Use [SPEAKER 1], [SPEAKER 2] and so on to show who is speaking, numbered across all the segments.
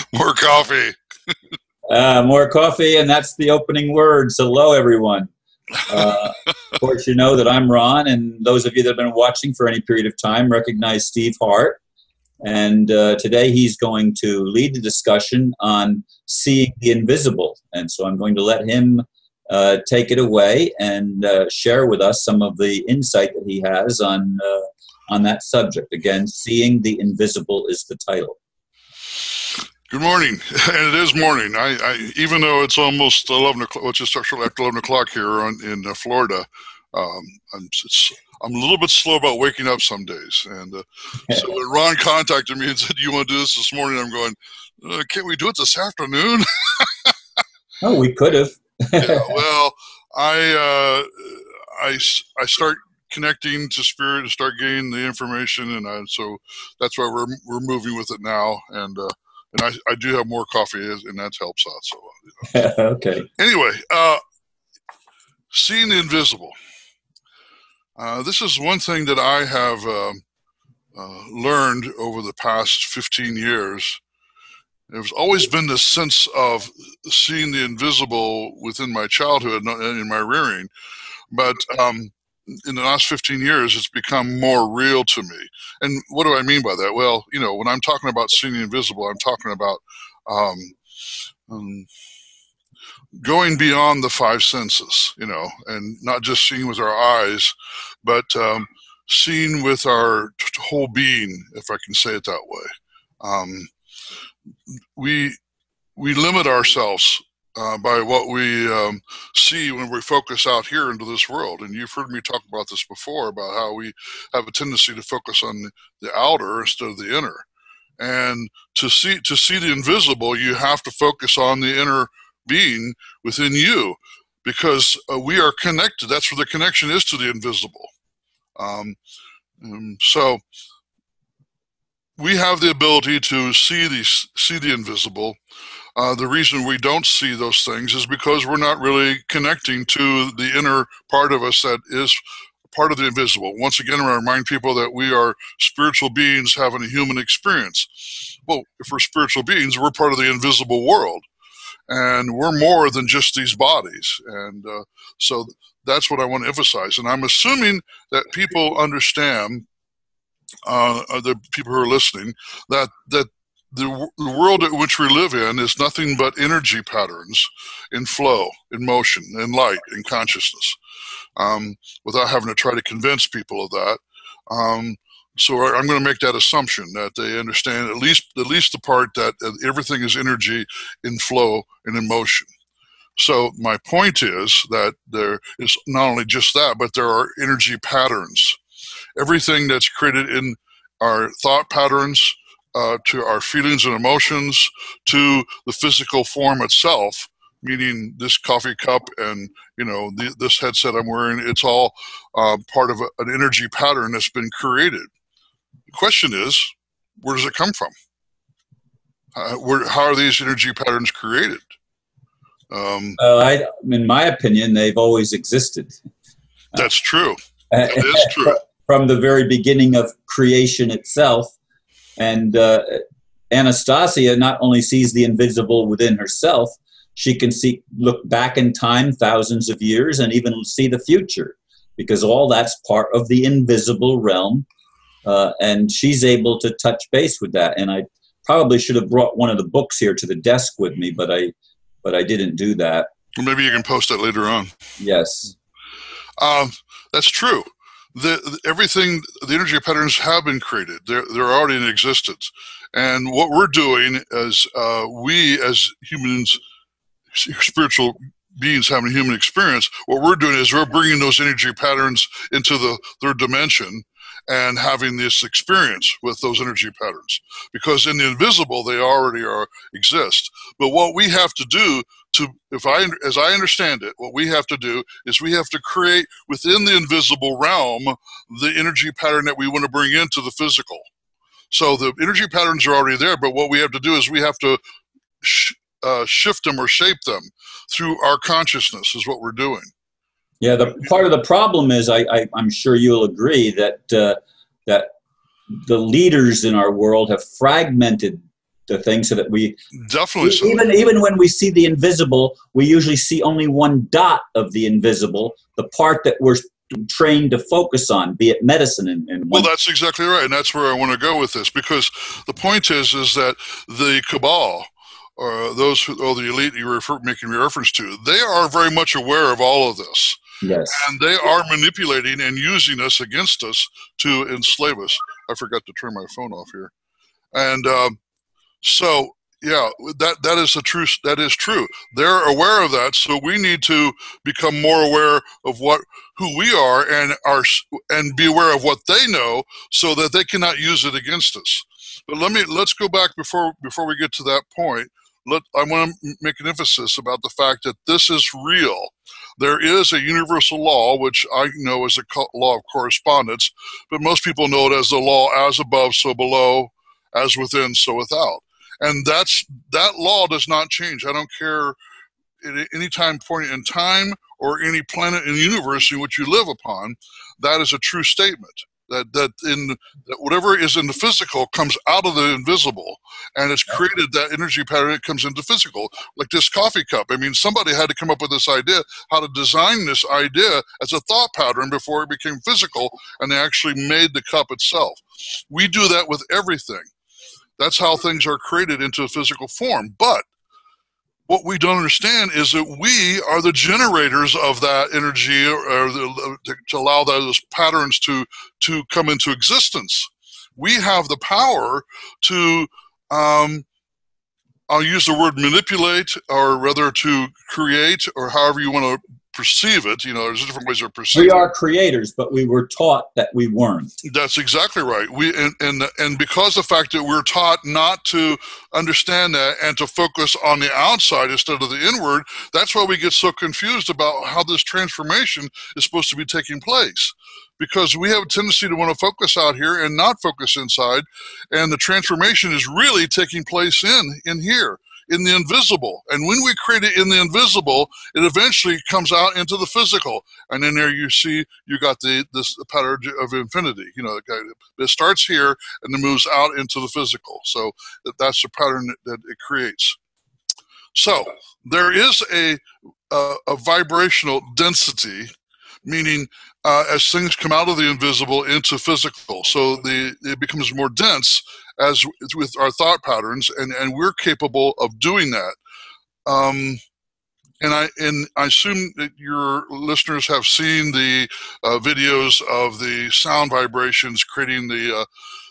[SPEAKER 1] more coffee.
[SPEAKER 2] uh, more coffee, and that's the opening words. Hello, everyone. Uh, of course, you know that I'm Ron, and those of you that have been watching for any period of time recognize Steve Hart. And uh, today he's going to lead the discussion on seeing the invisible. And so I'm going to let him uh, take it away and uh, share with us some of the insight that he has on uh, on that subject. Again, seeing the invisible is the title.
[SPEAKER 1] Good morning, and it is morning. I, I even though it's almost eleven o'clock, which is shortly after eleven o'clock here on, in uh, Florida, um, I'm, I'm a little bit slow about waking up some days. And uh, so when Ron contacted me and said, "You want to do this this morning?" I'm going, uh, "Can't we do it this afternoon?"
[SPEAKER 2] oh, we could have.
[SPEAKER 1] yeah, well, I uh, I I start connecting to spirit and start getting the information, and I, so that's why we're we're moving with it now. And uh, and I, I do have more coffee, and that helps out. So
[SPEAKER 2] you know. okay.
[SPEAKER 1] Anyway, uh, seeing the invisible. Uh, this is one thing that I have uh, uh, learned over the past 15 years. There's always been this sense of seeing the invisible within my childhood and in my rearing, but um, in the last 15 years, it's become more real to me. And what do I mean by that? Well, you know, when I'm talking about seeing the invisible, I'm talking about um, um, going beyond the five senses, you know, and not just seeing with our eyes, but um, seeing with our whole being, if I can say it that way. Um, we we limit ourselves uh, by what we um, see when we focus out here into this world. And you've heard me talk about this before about how we have a tendency to focus on the outer instead of the inner. And to see to see the invisible, you have to focus on the inner being within you, because uh, we are connected. That's where the connection is to the invisible. Um, um so we have the ability to see the see the invisible uh, the reason we don't see those things is because we're not really connecting to the inner part of us that is part of the invisible. Once again, I remind people that we are spiritual beings having a human experience. Well, if we're spiritual beings, we're part of the invisible world. And we're more than just these bodies. And uh, so that's what I want to emphasize. And I'm assuming that people understand, uh, the people who are listening, that, that the, the world in which we live in is nothing but energy patterns in flow, in motion, in light, in consciousness, um, without having to try to convince people of that. Um, so I'm going to make that assumption that they understand at least at least the part that everything is energy in flow and in motion. So my point is that there is not only just that, but there are energy patterns. Everything that's created in our thought patterns, uh, to our feelings and emotions to the physical form itself meaning this coffee cup and you know the, this headset i'm wearing it's all uh, part of a, an energy pattern that's been created. The question is where does it come from? Uh, where, how are these energy patterns created?
[SPEAKER 2] Um, uh, I, in my opinion they've always existed.
[SPEAKER 1] That's true. That is true.
[SPEAKER 2] from the very beginning of creation itself and uh, Anastasia not only sees the invisible within herself, she can see look back in time thousands of years and even see the future because all that's part of the invisible realm uh, and she's able to touch base with that. And i probably should have brought one of the books here to the desk with me but i but i didn't do that.
[SPEAKER 1] Well, maybe you can post that later on.
[SPEAKER 2] Yes.
[SPEAKER 1] Um, that's true the, everything the energy patterns have been created. They're, they're already in existence. And what we're doing is uh, we as humans spiritual beings having a human experience what we're doing is we're bringing those energy patterns into the third dimension and having this experience with those energy patterns. Because in the invisible they already are exist. But what we have to do to if i as i understand it what we have to do is we have to create within the invisible realm the energy pattern that we want to bring into the physical. So the energy patterns are already there but what we have to do is we have to sh- uh, shift them or shape them through our consciousness is what we're doing
[SPEAKER 2] yeah the part of the problem is i, I am sure you'll agree that uh, that the leaders in our world have fragmented the thing so that we
[SPEAKER 1] definitely so.
[SPEAKER 2] even even when we see the invisible we usually see only one dot of the invisible the part that we're trained to focus on be it medicine and, and
[SPEAKER 1] well that's exactly right and that's where i want to go with this because the point is is that the cabal or those who, or the elite you refer making reference to they are very much aware of all of this
[SPEAKER 2] Yes.
[SPEAKER 1] And they are manipulating and using us against us to enslave us. I forgot to turn my phone off here. And um, so, yeah, that that is the truth. That is true. They're aware of that, so we need to become more aware of what who we are and are and be aware of what they know, so that they cannot use it against us. But let me let's go back before before we get to that point. Let I want to make an emphasis about the fact that this is real. There is a universal law, which I know as a law of correspondence, but most people know it as the law as above, so below, as within, so without and that's that law does not change. I don't care at any time point in time or any planet in the universe in which you live upon. That is a true statement. That that in that whatever is in the physical comes out of the invisible, and it's created that energy pattern. that comes into physical, like this coffee cup. I mean, somebody had to come up with this idea, how to design this idea as a thought pattern before it became physical, and they actually made the cup itself. We do that with everything that's how things are created into a physical form. But what we don't understand is that we are the generators of that energy or the, to allow those patterns to to come into existence. We have the power to um, I'll use the word manipulate or rather to create or however you want to perceive it. You know, there's different ways of perceiving.
[SPEAKER 2] We are creators, but we were taught that we weren't.
[SPEAKER 1] That's exactly right. We and and and because the fact that we're taught not to understand that and to focus on the outside instead of the inward, that's why we get so confused about how this transformation is supposed to be taking place. Because we have a tendency to want to focus out here and not focus inside, and the transformation is really taking place in in here in the invisible. And when we create it in the invisible, it eventually comes out into the physical. And in there you see you got the this pattern of infinity. You know, it starts here and then moves out into the physical. So that's the pattern that it creates. So there is a a, a vibrational density, meaning uh, as things come out of the invisible into physical. So the it becomes more dense as with our thought patterns, and, and we're capable of doing that. Um, and I and I assume that your listeners have seen the uh, videos of the sound vibrations creating the uh,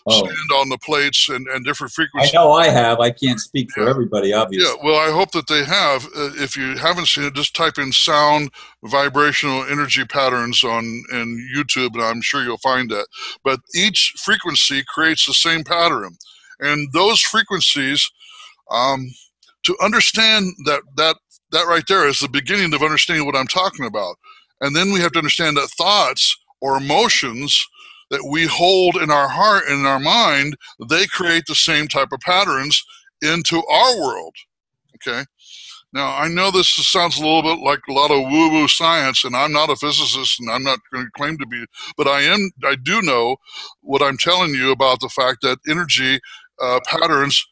[SPEAKER 1] oh. stand on the plates and, and different frequencies.
[SPEAKER 2] I know I have. I can't speak for everybody, obviously.
[SPEAKER 1] Yeah, well, I hope that they have. Uh, if you haven't seen it, just type in sound vibrational energy patterns on in YouTube, and I'm sure you'll find that. But each frequency creates the same pattern, and those frequencies. Um, to understand that that that right there is the beginning of understanding what I'm talking about. And then we have to understand that thoughts or emotions that we hold in our heart and in our mind, they create the same type of patterns into our world. Okay. Now, I know this sounds a little bit like a lot of woo woo science, and I'm not a physicist and I'm not going to claim to be, but I am, I do know what I'm telling you about the fact that energy uh, patterns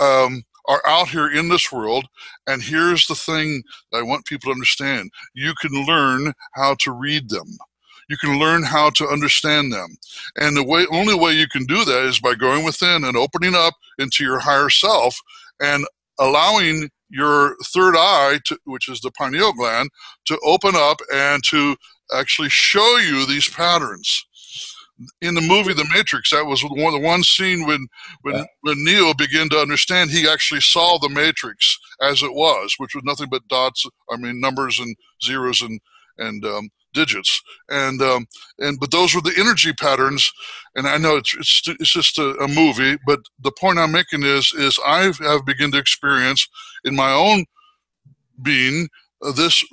[SPEAKER 1] um, are out here in this world. And here's the thing I want people to understand you can learn how to read them. You can learn how to understand them. And the way, only way you can do that is by going within and opening up into your higher self and allowing your third eye, to, which is the pineal gland, to open up and to actually show you these patterns in the movie The Matrix, that was one the one scene when when yeah. when Neo began to understand he actually saw the Matrix as it was, which was nothing but dots. I mean, numbers and zeros and and um, digits, and um, and but those were the energy patterns. And I know it's it's it's just a, a movie, but the point I'm making is is I have begun to experience in my own being uh, this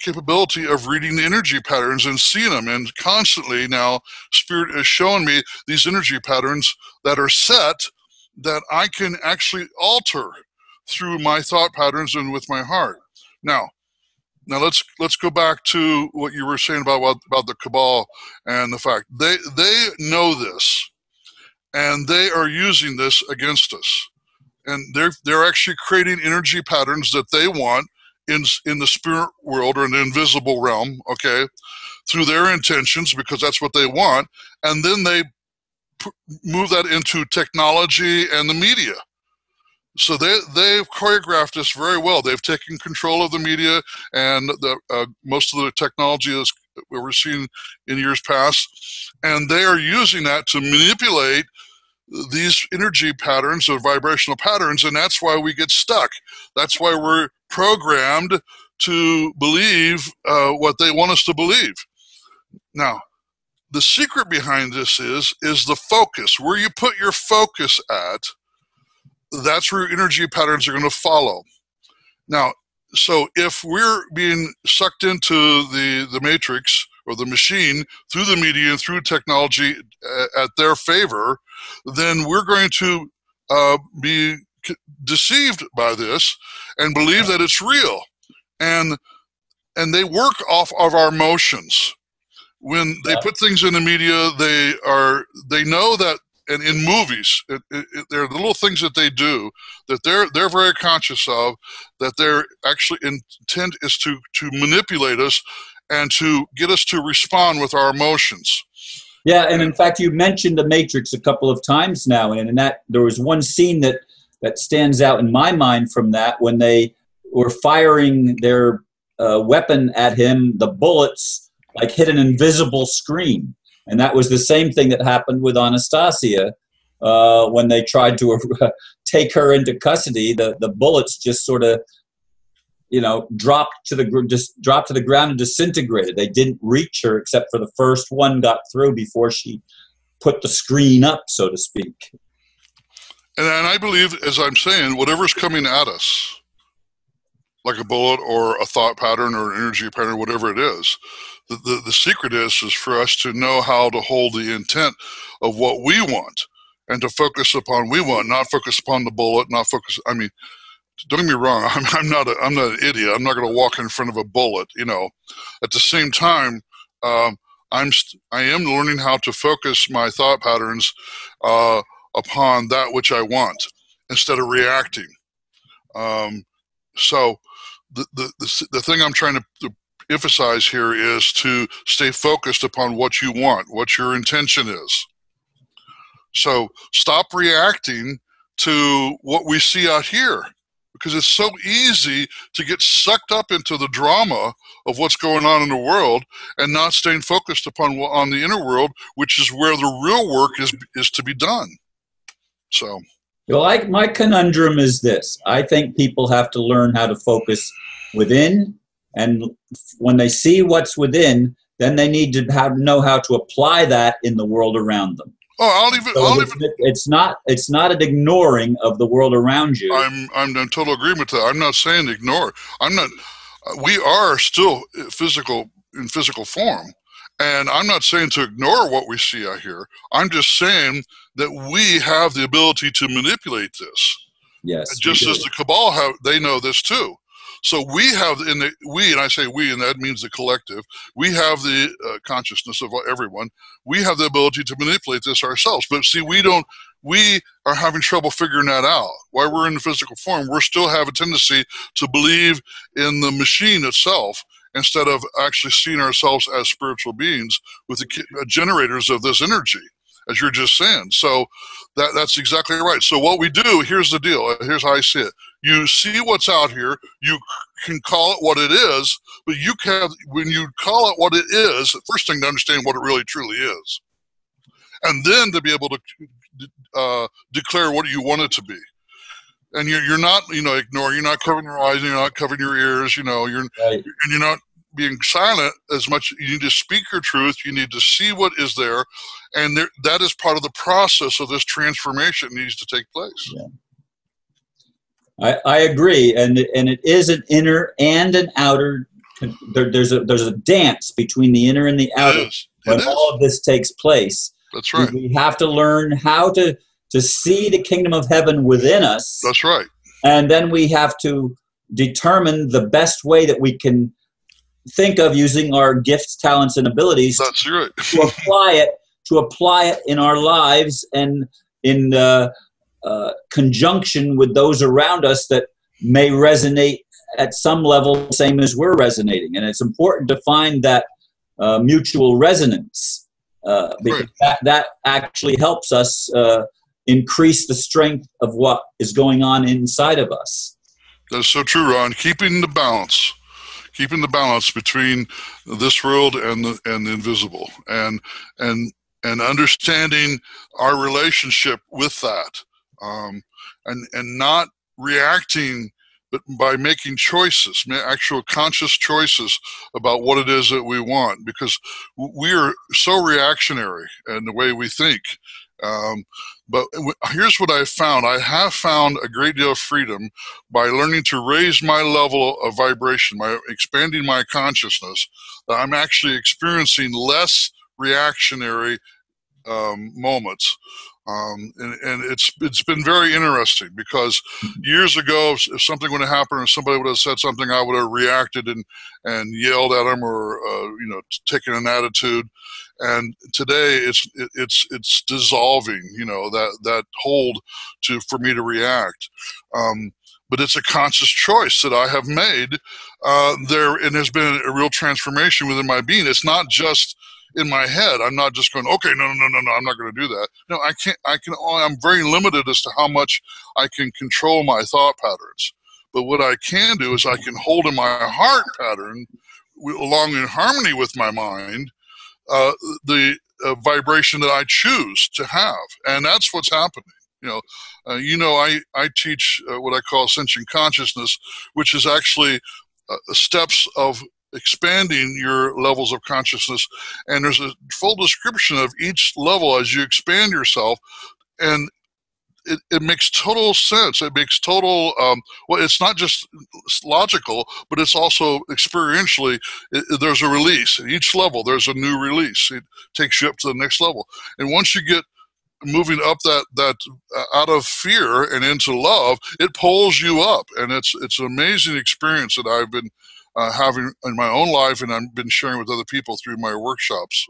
[SPEAKER 1] capability of reading the energy patterns and seeing them. And constantly now, Spirit is showing me these energy patterns that are set that I can actually alter through my thought patterns and with my heart. Now, now let's let's go back to what you were saying about about the cabal and the fact they they know this, and they are using this against us. and they're they're actually creating energy patterns that they want in in the spirit world or in the invisible realm. Okay, through their intentions because that's what they want, and then they p- move that into technology and the media. So they they've choreographed this very well. They've taken control of the media and the uh, most of the technology is we were seeing in years past, and they are using that to manipulate these energy patterns or vibrational patterns, and that's why we get stuck. That's why we're programmed to believe uh, what they want us to believe. Now, the secret behind this is is the focus. Where you put your focus at, that's where energy patterns are going to follow. Now, so if we're being sucked into the the matrix or the machine through the media and through technology uh, at their favor, then we're going to uh, be deceived by this and believe that it's real, and and they work off of our emotions. When they put things in the media, they are they know that and in movies, it, it, it, there are little things that they do that they're they're very conscious of. That their actually intent is to to manipulate us and to get us to respond with our emotions.
[SPEAKER 2] Yeah, and in fact, you mentioned the Matrix a couple of times now, and in that there was one scene that that stands out in my mind from that when they were firing their uh, weapon at him, the bullets like hit an invisible screen and that was the same thing that happened with Anastasia uh, when they tried to take her into custody. The, the bullets just sort of, you know, dropped to the just dropped to the ground and disintegrated. They didn't reach her except for the first one got through before she put the screen up, so to speak.
[SPEAKER 1] And, and I believe, as I'm saying, whatever's coming at us, like a bullet or a thought pattern or an energy pattern, whatever it is, the, the, the secret is is for us to know how to hold the intent of what we want and to focus upon we want, not focus upon the bullet, not focus. I mean, don't get me wrong. I'm, I'm not a, I'm not an idiot. I'm not going to walk in front of a bullet. You know, at the same time, um, I'm I am learning how to focus my thought patterns uh, upon that which I want instead of reacting. Um, so the, the the thing I'm trying to emphasize here is to stay focused upon what you want, what your intention is. So stop reacting to what we see out here because it's so easy to get sucked up into the drama of what's going on in the world and not staying focused upon on the inner world, which is where the real work is is to be done. So,
[SPEAKER 2] well, I, my conundrum is this: I think people have to learn how to focus within and when they see what's within, then they need to have, know how to apply that in the world around them.
[SPEAKER 1] Oh, I'll even. So
[SPEAKER 2] I'll
[SPEAKER 1] it's,
[SPEAKER 2] even. It's not. It's not an ignoring of the world around you.
[SPEAKER 1] I'm. I'm in total agreement to that. I'm not saying ignore. I'm not. Uh, we are still physical in physical form, and I'm not saying to ignore what we see out here. I'm just saying that we have the ability to manipulate this.
[SPEAKER 2] Yes.
[SPEAKER 1] Just as the cabal have, they know this too. So we have in the we, and I say we, and that means the collective. We have the uh, consciousness of everyone. We have the ability to manipulate this ourselves. But see, we don't. We are having trouble figuring that out. While we're in the physical form, we're still have a tendency to believe in the machine itself instead of actually seeing ourselves as spiritual beings with the uh, generators of this energy as you're just saying. So that that's exactly right. So what we do, here's the deal. Here's how I see it. You see what's out here. You can call it what it is, but you can when you call it what it is. The first thing to understand what it really truly is, and then to be able to uh, declare what you want it to be. And you're, you're not, you know, ignoring. You're not covering your eyes. You're not covering your ears. You know, you're right. and you're not being silent as much you need to speak your truth you need to see what is there and there, that is part of the process of this transformation needs to take place.
[SPEAKER 2] Yeah. I, I agree. And and it is an inner and an outer there, there's a there's a dance between the inner and the outer when
[SPEAKER 1] is.
[SPEAKER 2] all of this takes place.
[SPEAKER 1] That's right.
[SPEAKER 2] We have to learn how to to see the kingdom of heaven within us.
[SPEAKER 1] That's right.
[SPEAKER 2] And then we have to determine the best way that we can think of using our gifts, talents, and abilities
[SPEAKER 1] That's right.
[SPEAKER 2] to apply it to apply it in our lives and in uh, uh, conjunction with those around us that may resonate at some level, same as we're resonating. And it's important to find that uh, mutual resonance uh, because right. that, that actually helps us uh, increase the strength of what is going on inside of us.
[SPEAKER 1] That's so true, Ron. Keeping the balance, keeping the balance between this world and the and the invisible, and and and understanding our relationship with that, um, and and not reacting but by making choices, actual conscious choices about what it is that we want, because we are so reactionary in the way we think. Um, but here's what I found I have found a great deal of freedom by learning to raise my level of vibration, by expanding my consciousness, that I'm actually experiencing less reactionary um, moments. Um, and, and it's it's been very interesting because mm-hmm. years ago, if, if something would have happened or somebody would have said something, I would have reacted and and yelled at them or uh, you know taken an attitude. And today, it's it, it's it's dissolving. You know that that hold to for me to react. Um, but it's a conscious choice that I have made. Uh, there, and there's been a real transformation within my being. It's not just in my head. I'm not just going, okay, no, no, no, no, no, I'm not going to do that. No, I can't. I can. I'm very limited as to how much I can control my thought patterns. But what I can do is I can hold in my heart pattern, along in harmony with my mind, uh, the uh, vibration that I choose to have, and that's what's happening. You know, uh, you know, I I teach uh, what I call ascension consciousness, which is actually uh, steps of expanding your levels of consciousness. And there's a full description of each level as you expand yourself. And it, it makes total sense. It makes total, um, well, it's not just logical, but it's also experientially, it, there's a release. At each level, there's a new release. It takes you up to the next level. And once you get moving up that that uh, out of fear and into love it pulls you up and it's it's an amazing experience that i've been uh, having in my own life, and I've been sharing with other people through my workshops.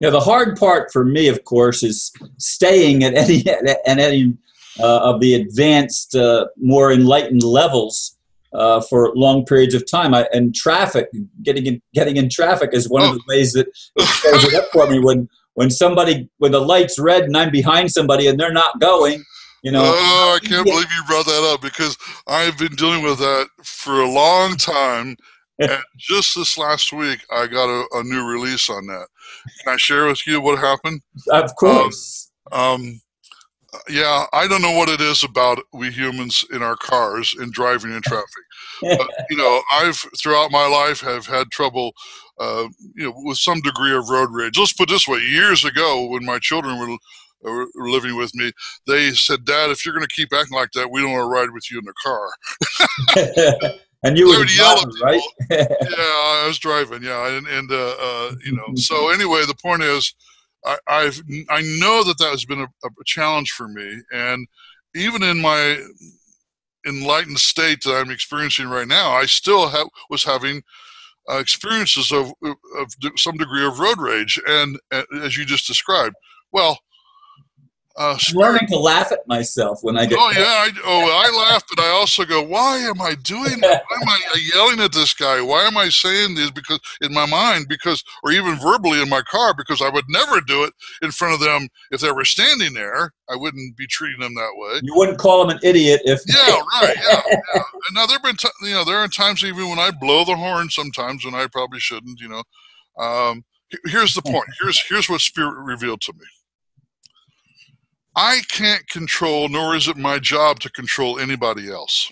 [SPEAKER 2] Now, the hard part for me, of course, is staying at any at any uh, of the advanced, uh, more enlightened levels uh, for long periods of time. I, and traffic, getting in, getting in traffic is one oh. of the ways that it shows it up for me. When when somebody when the light's red and I'm behind somebody and they're not going, you know.
[SPEAKER 1] Oh, I can't yeah. believe you brought that up because I've been dealing with that for a long time. and just this last week, I got a, a, new release on that. Can I share with you what happened?
[SPEAKER 2] Of course.
[SPEAKER 1] Um, um, yeah, I don't know what it is about we humans in our cars and driving in traffic. but, you know, I've throughout my life have had trouble, uh, you know, with some degree of road rage. Let's put this way: years ago, when my children were were living with me, they said, "Dad, if you're going to keep acting like that, we don't want to ride with you in the car."
[SPEAKER 2] and you were driving, right?
[SPEAKER 1] yeah, I was driving. Yeah, and, and uh, uh, you know, so anyway, the point is, I, I've I know that that has been a, a challenge for me, and even in my enlightened state that I'm experiencing right now, I still have, was having uh, experiences of, of some degree of road rage, and uh, as you just described. Well,
[SPEAKER 2] uh, learning to laugh at myself when I get.
[SPEAKER 1] Oh yeah, I, oh I laugh, but I also go, "Why am I doing that? Why am I yelling at this guy? Why am I saying this?" Because in my mind, because or even verbally in my car, because I would never do it in front of them if they were standing there. I wouldn't be treating them that way.
[SPEAKER 2] You wouldn't call them an idiot if.
[SPEAKER 1] Yeah, right. Yeah, yeah. And now there've been, t- you know, there are times even when I blow the horn. Sometimes when I probably shouldn't. You know, um, here's the point. Here's here's what Spirit revealed to me I can't control, nor is it my job to control anybody else.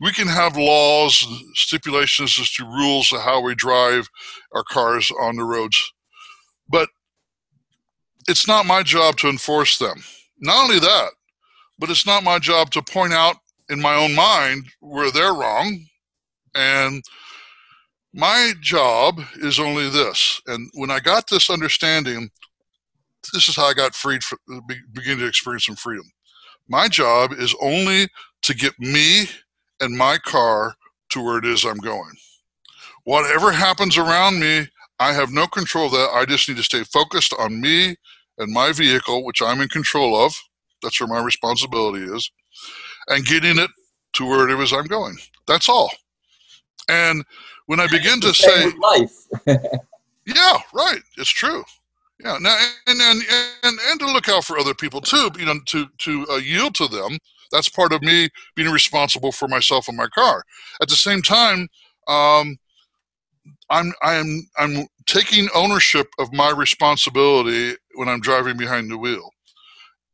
[SPEAKER 1] We can have laws, stipulations as to rules of how we drive our cars on the roads, but it's not my job to enforce them. Not only that, but it's not my job to point out in my own mind where they're wrong. And my job is only this. And when I got this understanding, this is how I got freed, from, uh, begin to experience some freedom. My job is only to get me and my car to where it is I'm going. Whatever happens around me, I have no control of that. I just need to stay focused on me and my vehicle, which I'm in control of. That's where my responsibility is, and getting it to where it is I'm going. That's all. And when I begin to say
[SPEAKER 2] life,
[SPEAKER 1] yeah, right, it's true. Yeah, now and and and and to look out for other people too. You know, to to uh, yield to them. That's part of me being responsible for myself and my car. At the same time, um, I'm I'm I'm taking ownership of my responsibility when I'm driving behind the wheel,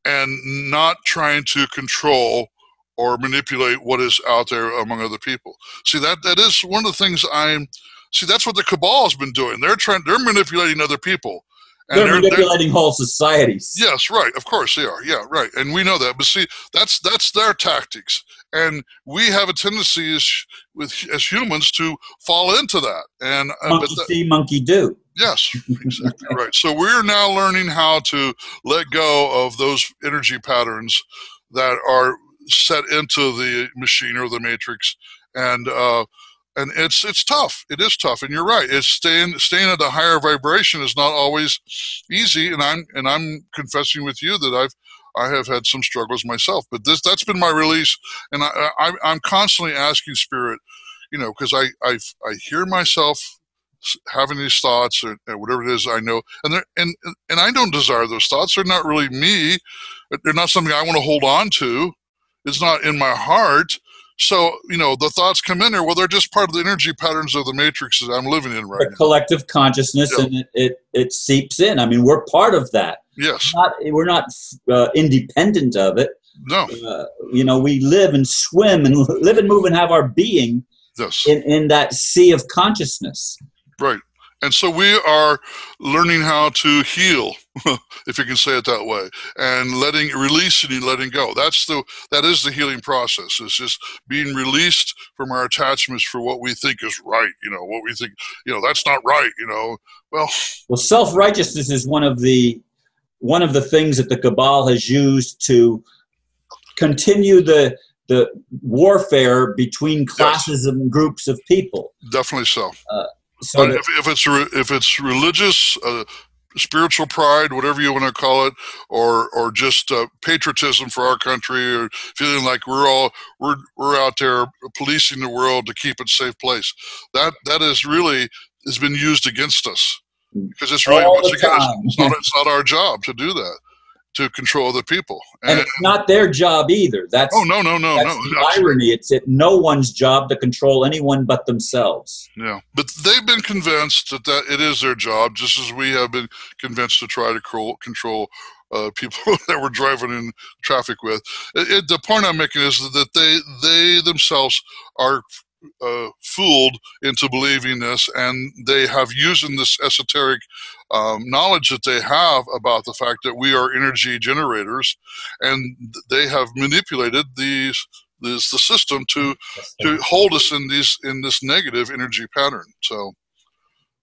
[SPEAKER 1] and not trying to control or manipulate what is out there among other people. See that that is one of the things I'm. See that's what the cabal has been doing. They're trying. They're manipulating other people
[SPEAKER 2] they're, they're manipulating they're, whole societies.
[SPEAKER 1] Yes, right. Of course they are. Yeah, right. And we know that. But see, that's that's their tactics, and we have a tendency as with as humans to fall into that. And
[SPEAKER 2] uh, monkey that, see, monkey do.
[SPEAKER 1] Yes, exactly right. So we're now learning how to let go of those energy patterns that are set into the machine or the matrix, and uh, and it's it's tough. It is tough, and you're right. It's staying staying at a higher vibration is not always easy, and I'm and I'm confessing with you that I've I have had some struggles myself. But this that's been my release, and I, I I'm constantly asking Spirit, you know, because I I I hear myself having these thoughts or, or, whatever it is I know, and and and I don't desire those thoughts. They're not really me. They're not something I want to hold on to. It's not in my heart so, you know, the thoughts come in there. Well, they're just part of the energy patterns of the matrix that I'm living in right
[SPEAKER 2] the
[SPEAKER 1] now.
[SPEAKER 2] Collective consciousness, yeah. and it, it, it, seeps in. I mean, we're part of that.
[SPEAKER 1] Yes.
[SPEAKER 2] We're not, we're not uh, independent of it.
[SPEAKER 1] No.
[SPEAKER 2] Uh, you know, we live and swim and live and move and have our being
[SPEAKER 1] yes.
[SPEAKER 2] in, in that sea of consciousness.
[SPEAKER 1] Right. And so we are learning how to heal, if you can say it that way, and letting releasing and letting go. That's the that is the healing process. It's just being released from our attachments for what we think is right. You know, what we think, you know, that's not right, you know. Well
[SPEAKER 2] Well self righteousness is one of the one of the things that the Cabal has used to continue the the warfare between classes yes. and groups of people.
[SPEAKER 1] Definitely so. Uh, so if, if, it's re, if it's religious, uh, spiritual pride, whatever you want to call it, or or just uh, patriotism for our country, or feeling like we're all we're we're out there policing the world to keep it safe place. That that is really has been used against us. Because it's really once again it's, it's, not it's not our job to do that to control the people.
[SPEAKER 2] And, and, it's not their job either. That's
[SPEAKER 1] oh no no no no.
[SPEAKER 2] The irony. It's it no one's job to control anyone but themselves.
[SPEAKER 1] Yeah, but they've been convinced that, that it is their job, just as we have been convinced to try to control control uh, people that we're driving in traffic with. It, it, the point I'm making is that they they themselves are uh, fooled into believing this, and they have used this esoteric um, knowledge that they have about the fact that we are energy generators, and they have manipulated these this the system to to hold us in these in this negative energy pattern. So.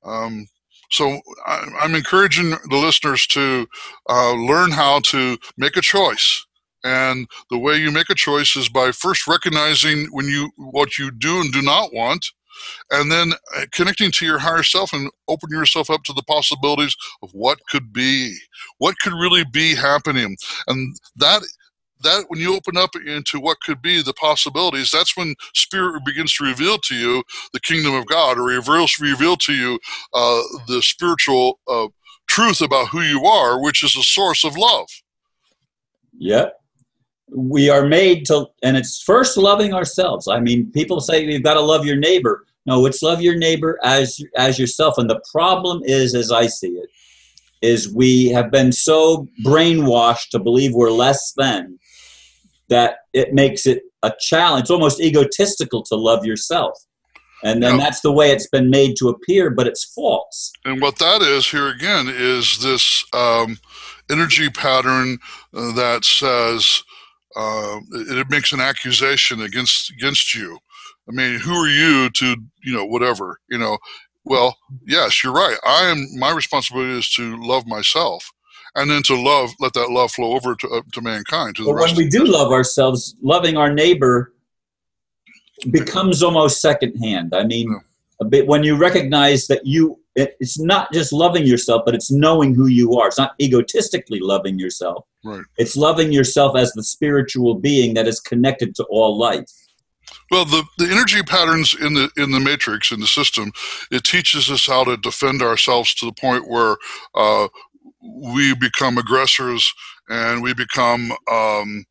[SPEAKER 1] Um, so I'm encouraging the listeners to uh, learn how to make a choice and the way you make a choice is by first recognizing when you what you do and do not want and then uh, connecting to your higher self and opening yourself up to the possibilities of what could be what could really be happening. And that that when you open up into what could be the possibilities that's when spirit begins to reveal to you the kingdom of god or reveals reveal to you uh, the spiritual uh, truth about who you are which is a source of love.
[SPEAKER 2] Yep we are made to, and it's first loving ourselves. I mean, people say you've got to love your neighbor. No, it's love your neighbor as as yourself. And the problem is, as I see it, is we have been so brainwashed to believe we're less than that it makes it a challenge. It's almost egotistical to love yourself. And then that's the way it's been made to appear, but it's false.
[SPEAKER 1] And what that is here again is this um, energy pattern uh, that says, uh, it, it, makes an accusation against against you. I mean, who are you to you know whatever you know? Well, yes, you're right. I am. My responsibility is to love myself, and then to love, let that love flow over to uh, to mankind. To
[SPEAKER 2] but when we do love ourselves, loving our neighbor becomes almost secondhand. I mean, yeah. a bit when you recognize that you it, it's not just loving yourself, but it's knowing who you are. It's not egotistically loving yourself.
[SPEAKER 1] Right.
[SPEAKER 2] It's loving yourself as the spiritual being that is connected to all life.
[SPEAKER 1] Well, the, the energy patterns in the in the matrix in the system, it teaches us how to defend ourselves to the point where uh, we become aggressors and we become um,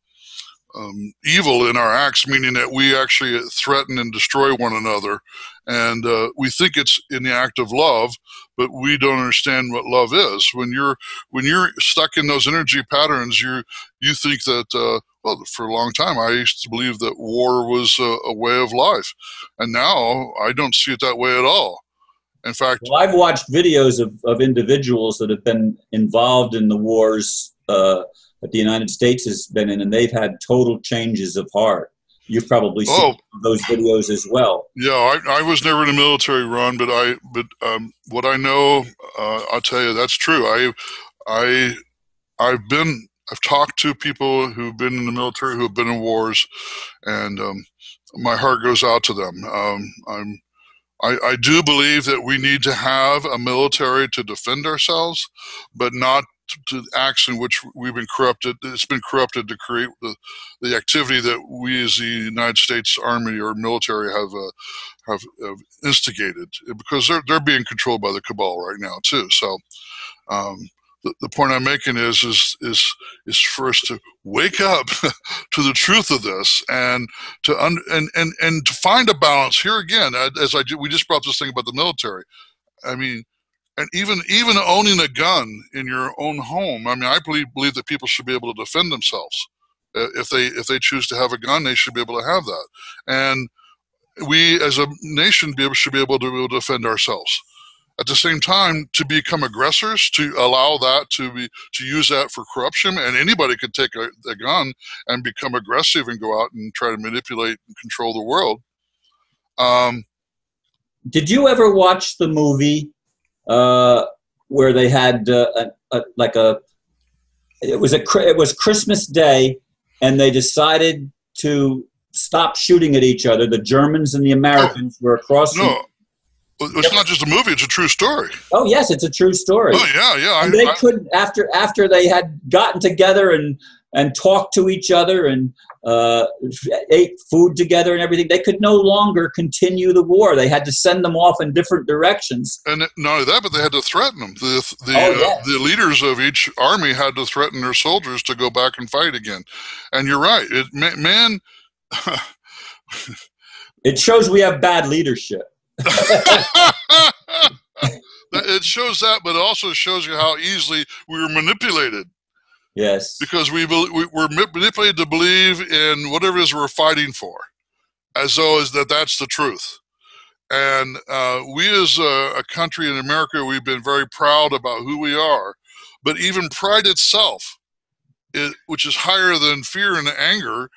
[SPEAKER 1] um, evil in our acts, meaning that we actually threaten and destroy one another. And uh, we think it's in the act of love, but we don't understand what love is. When you're when you're stuck in those energy patterns, you you think that uh, well, for a long time, I used to believe that war was a, a way of life, and now I don't see it that way at all. In fact,
[SPEAKER 2] well, I've watched videos of, of individuals that have been involved in the wars uh, that the United States has been in, and they've had total changes of heart. You've probably seen oh, those videos as well.
[SPEAKER 1] Yeah, I, I, was never in the military, Ron, but I but um, what I know, uh, I'll tell you that's true. I I I've been I've talked to people who've been in the military, who have been in wars, and um, my heart goes out to them. Um, I'm I, I, do believe that we need to have a military to defend ourselves, but not to acts in which we've been corrupted. It's been corrupted to create the, the activity that we as the United States Army or military have, uh, have, have instigated because they're, they're being controlled by the cabal right now too. So um, the, the point I'm making is is is is us to wake up to the truth of this and to un, and and and to find a balance here again. As I we just brought this thing about the military. I mean, and even even owning a gun in your own home. I mean, I believe believe that people should be able to defend themselves. If they if they choose to have a gun, they should be able to have that. And we as a nation be able, should be able to, be able to defend ourselves. At the same time, to become aggressors, to allow that to be to use that for corruption, and anybody could take a, a gun and become aggressive and go out and try to manipulate and control the world. Um,
[SPEAKER 2] Did you ever watch the movie uh, where they had uh, a, a, like a it was a it was Christmas Day, and they decided to stop shooting at each other. The Germans and the Americans oh, were across.
[SPEAKER 1] No, it's not just a movie; it's a true story.
[SPEAKER 2] Oh yes, it's a true story.
[SPEAKER 1] Oh yeah, yeah.
[SPEAKER 2] And I, they I, could after after they had gotten together and and talked to each other and uh, ate food together and everything. They could no longer continue the war. They had to send them off in different directions.
[SPEAKER 1] And not only that, but they had to threaten them. The the, oh, uh, the leaders of each army had to threaten their soldiers to go back and fight again. And you're right. It man.
[SPEAKER 2] it shows we have bad leadership.
[SPEAKER 1] it shows that, but it also shows you how easily we were manipulated.
[SPEAKER 2] Yes.
[SPEAKER 1] Because we, we we're manipulated to believe in whatever it is we're fighting for, as though as that that's the truth. And uh, we, as a, a, country in America, we've been very proud about who we are. But even pride itself, it, which is higher than fear and anger,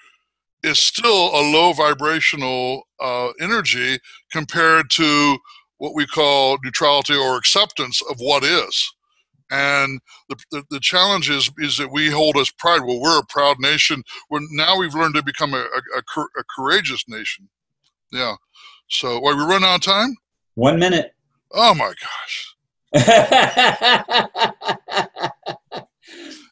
[SPEAKER 1] is still a low vibrational uh, energy compared to what we call neutrality or acceptance of what is. And the, the, the, challenge is, is that we hold as pride. Well, we're a proud nation. When now we've learned to become a, a, a, a courageous nation. Yeah. So, why we run out of time?
[SPEAKER 2] One minute.
[SPEAKER 1] Oh my gosh.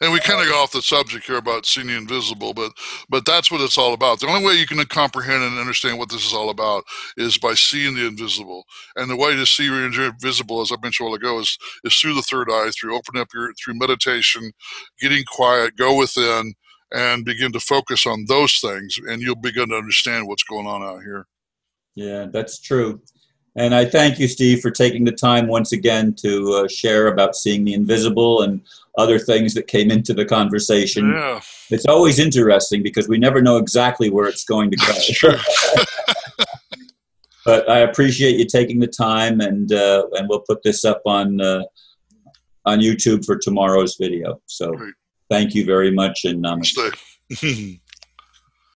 [SPEAKER 1] and we kind of got off the subject here about seeing the invisible, but but that's what it's all about. The only way you can comprehend and understand what this is all about is by seeing the invisible. And the way to see the invisible, as I mentioned a while ago, is is through the third eye, through opening up your through meditation, getting quiet, go within, and begin to focus on those things, and you'll begin to understand what's going on out here.
[SPEAKER 2] Yeah, that's true. And I thank you, Steve, for taking the time once again to uh, share about seeing the invisible and other things that came into the conversation.
[SPEAKER 1] Yeah.
[SPEAKER 2] It's always interesting because we never know exactly where it's going to go. but I appreciate you taking the time, and uh, and we'll put this up on uh, on YouTube for tomorrow's video. So, Great. thank you very much, and namaste.